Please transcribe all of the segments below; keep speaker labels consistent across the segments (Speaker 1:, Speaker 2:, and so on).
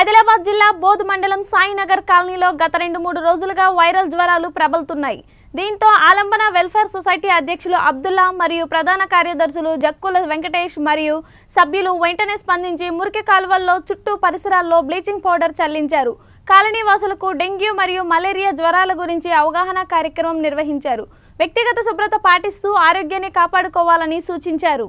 Speaker 1: ఆదిలాబాద్ జిల్లా బోధ్ మండలం సాయినగర్ కాలనీలో గత రెండు మూడు రోజులుగా వైరల్ జ్వరాలు ప్రబలుతున్నాయి. దీంతో ఆలంబన వెల్ఫేర్ సొసైటీ అధ్యక్షులు అబ్దుల్లా మరియు ప్రధాన కార్యదర్శులు జక్కుల వెంకటేష్ మరియు సభ్యులు వెంటనే స్పందించి మురికి కాలువల్లో చుట్టూ పరిసరాల్లో బ్లీచింగ్ పౌడర్ చల్లించారు. కాలనీ వాసులకు డెంగ్యూ మరియు మలేరియా జ్వరాల గురించి అవగాహన కార్యక్రమం నిర్వహించారు. వ్యక్తిగత శుభ్రత పాటిస్తూ ఆరోగ్యాన్ని కాపాడుకోవాలని సూచించారు.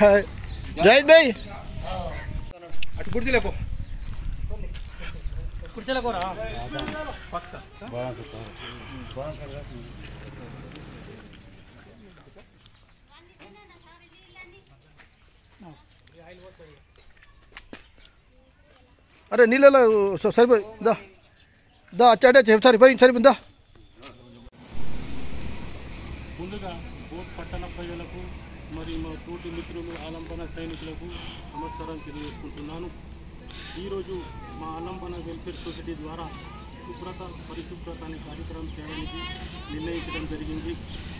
Speaker 2: हाय भाई। कुर्सी लेको। कुर्सी लेको
Speaker 3: रा पक्का बड़ा करता बड़ा कर रहा। अरे नीला सर दा। दा अच्छा अच्छा सॉरी सॉरी बंदा।
Speaker 2: ముందుగా బోట్ పట్టణ ప్రజలకు మరియు మా తోటి మిత్రులు ఆలంబన సైనికులకు నమస్కారం తెలియజేసుకుంటున్నాను. ఈరోజు మా ఆలంబన వెల్ఫేర్ సొసైటీ ద్వారా శుభ్రత పరిశుభ్రత అనే కార్యక్రమం చేయడానికి నిర్ణయించడం జరిగింది.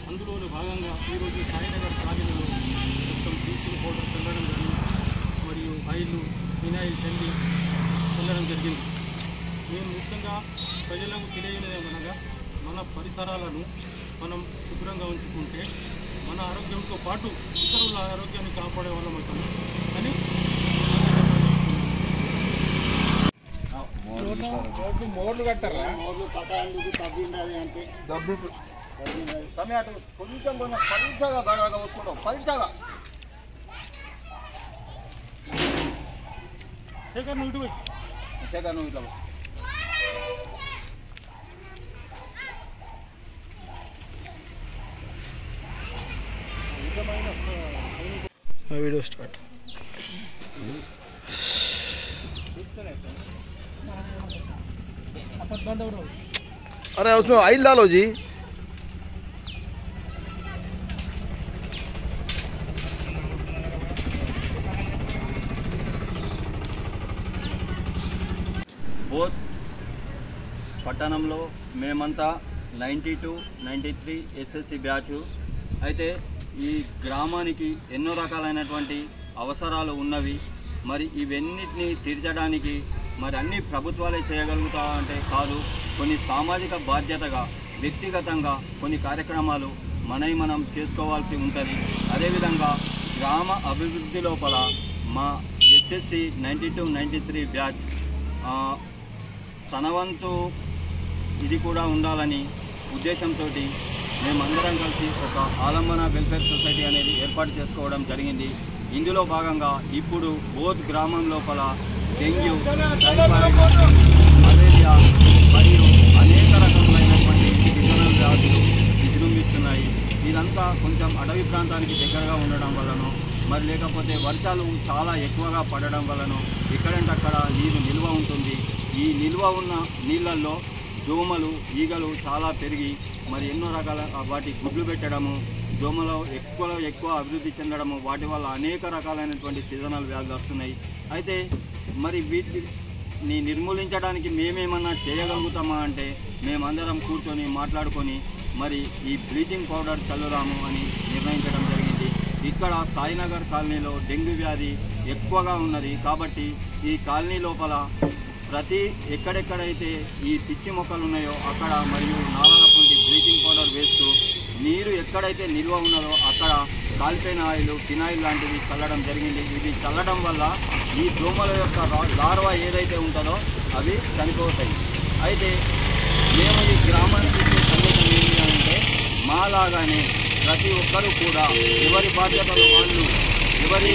Speaker 2: అందులోని భాగంగా ఈరోజు సాయినగర్ కాలనీలో మొత్తం బ్లీచింగ్ పౌడర్ చల్లడం జరిగింది. మరియు ఆయిల్ ఫినాయిల్ చల్లి చల్లడం జరిగింది. మేము ముఖ్యంగా ప్రజలకు తెలియనిదేమనగా మన పరిసరాలను మనం శుభ్రంగా ఉంచుకుంటే మన ఆరోగ్యంతో పాటు ఇతరుల ఆరోగ్యాన్ని కాపాడే వాళ్ళం అవుతాం. కానీ
Speaker 3: మోర్లు కట్టారా? డబ్బు
Speaker 4: కొంచెం కొంచెం పరీక్షగా బాగా వస్తుంటాం
Speaker 2: శేఖర్ నువ్వు ఇటు.
Speaker 4: అంతేగా నువ్వు ఇట్లా
Speaker 3: वीडियो स्टार्ट अरे उसमें ऑयल डालो जी
Speaker 4: బోత్ పట్టణంలో మేమంతా ninety two ninety three SSC batch అయితే ఈ గ్రామానికి ఎన్నో రకాలైనటువంటి అవసరాలు ఉన్నవి. మరి ఇవన్నిటిని తీర్చడానికి మరి అన్ని ప్రభుత్వాలే చేయగలుగుతా అంటే కాదు కొన్ని సామాజిక బాధ్యతగా వ్యక్తిగతంగా కొన్ని కార్యక్రమాలు మనై మనం చేసుకోవాల్సి ఉంటుంది. అదేవిధంగా గ్రామ అభివృద్ధి లోపల మా SSC ninety two ninety three batch తనవంతు తన వంతు ఇది కూడా ఉండాలని ఉద్దేశంతో మేమందరం కలిసి ఒక ఆలంబన వెల్ఫేర్ సొసైటీ అనేది ఏర్పాటు చేసుకోవడం జరిగింది. ఇందులో భాగంగా ఇప్పుడు బోధ్ గ్రామం లోపల డెంగ్యూ మలేరియా మరియు అనేక రకములైనటువంటి విజనల్ వ్యాధులు విజృంభిస్తున్నాయి. ఇదంతా కొంచెం అడవి ప్రాంతానికి దగ్గరగా ఉండడం వలన మరి లేకపోతే వర్షాలు చాలా ఎక్కువగా పడడం వలన ఎక్కడంటే అక్కడ నీరు నిల్వ ఉంటుంది. ఈ నిల్వ ఉన్న నీళ్ళల్లో దోమలు ఈగలు చాలా పెరిగి మరి ఎన్నో రకాల వాటి గుడ్లు పెట్టడము దోమలు ఎక్కువ ఎక్కువ అభివృద్ధి చెందడము వాటి వల్ల అనేక రకాలైనటువంటి సీజనల్ వ్యాధులు వస్తున్నాయి. అయితే మరి వీటిని నిర్మూలించడానికి మేమేమన్నా చేయగలుగుతామా అంటే మేమందరం కూర్చొని మాట్లాడుకొని మరి ఈ బ్లీచింగ్ పౌడర్ చల్లుదాము అని నిర్ణయించడం జరిగింది. ఇక్కడ సాయినగర్ కాలనీలో డెంగ్యూ వ్యాధి ఎక్కువగా ఉన్నది కాబట్టి ఈ కాలనీ లోపల ప్రతి ఎక్కడెక్కడైతే ఈ పిచ్చి మొక్కలు ఉన్నాయో అక్కడ మరియు నాలాల పొంది బ్లీచింగ్ పౌడర్ వేస్తూ నీరు ఎక్కడైతే నిల్వ ఉన్నదో అక్కడ కాలిపోయిన ఆయిల్ ఫినాయిల్ లాంటివి చల్లడం జరిగింది. ఇది చల్లడం వల్ల ఈ దోమల యొక్క లార్వా ఏదైతే ఉంటుందో అవి చనిపోతాయి. అయితే మేము ఈ గ్రామానికి సందేశం ఏంటి అంటే మాలాగానే ప్రతి ఒక్కరూ కూడా ఎవరి బాధ్యతలు వాళ్ళు ఎవరి